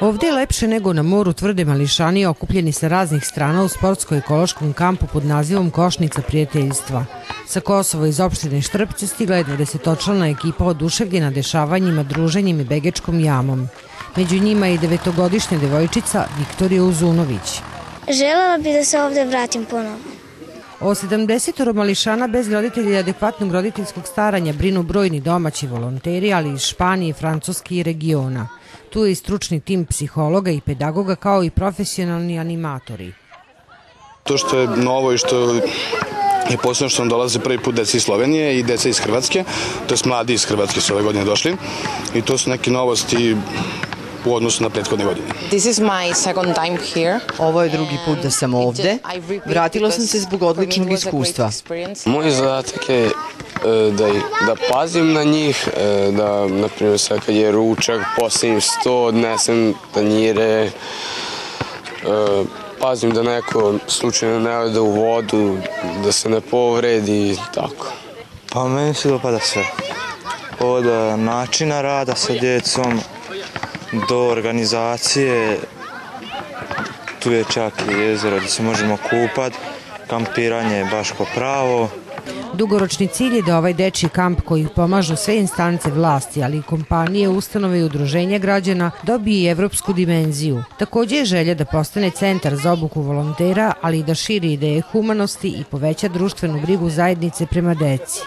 Ovde je lepše nego na moru tvrde mališani okupljeni sa raznih strana u sportsko-ekološkom kampu pod nazivom Košnica prijateljstva. Sa Kosova iz opštine Štrpce stigla je 20-očlana ekipa oduševljena dešavanjima, druženjem i begečkom jamom. Među njima je i devetogodišnja devojčica Viktorija Uzunović. Želela bi da se ovde vratim ponovo. O 70 mališana bez roditelja i adekvatnog roditeljskog staranja brinu brojni domaći volonteri, ali iz Španije, Francuske i regiona. Tu je i stručni tim psihologa i pedagoga kao i profesionalni animatori. To što je novo i što je posebno što nam dolaze prvi put deca iz Slovenije i deca iz Hrvatske, to je mladi iz Hrvatske su ove godine došli i to su neke novosti u odnosu na prethodne godine. This is my second time here. Ovo je drugi put da sam ovde. Vratila sam se zbog odličnog iskustva. Moj zadatak je e, da, da pazim na njih, e, da, na primjer, sad kad je ručak, postavim sto, odnesem tanjire, e, pazim da neko slučajno ne ode u vodu, da se ne povredi i tako. Pa meni se dopada sve. Od načina rada sa djecom, do organizacije, tu je čak i jezero gdje se možemo kupati, kampiranje je baš ko pravo. Dugoročni cilj je da ovaj dečji kamp koji pomažu sve instance vlasti, ali i kompanije, ustanove i udruženja građana dobije i evropsku dimenziju. Takođe je želja da postane centar za obuku volontera, ali i da širi ideje humanosti i poveća društvenu brigu zajednice prema deci.